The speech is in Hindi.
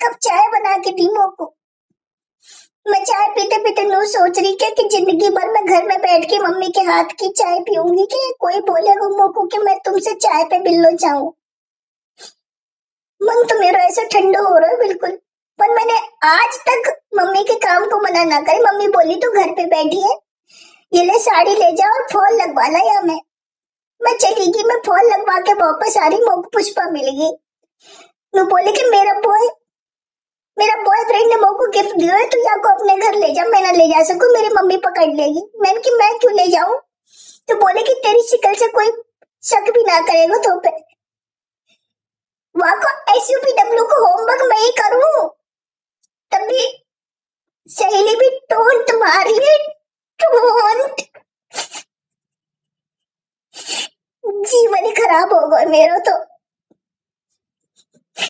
कप चाय बना के दी मोको मैं चाय पीते पीते नू सोच रही क्या कि ज़िंदगी भर मैं घर में बैठ के मम्मी के हाथ की चाय पीऊँगी कि कोई बोलेगा मोको कि मैं तुमसे चाय पे बिल्लो जाऊँ। मन तो मेरा ऐसा ठंडा हो रहा है बिल्कुल, पर मैंने आज तक मम्मी के काम को मना ना करे। मम्मी बोली तो घर पे बैठी है, ये ले साड़ी ले जा और फॉल लगवा ला या मैं। मैं चली गई, मैं फॉल लगवा के वापस आ रही मोक पुष्पा मिल गई। बोले कि, मेरा बॉय ने मोको गिफ्ट दिया है, तू या को अपने घर ले जा, मैं ना ले जा सकूँ, मेरी मम्मी पकड़ लेगी। मैंने कि मैं क्यों ले जाऊँ? तो बोले कि तेरी शिकल से कोई शक भी ना करेगा तो पे वहाँ को एस डब्ल्यू को होमवर्क मैं ही करूँ। तभी सहेली भी टोंट मारी है, टोंट। जीवन ही खराब हो गया मेरा तो।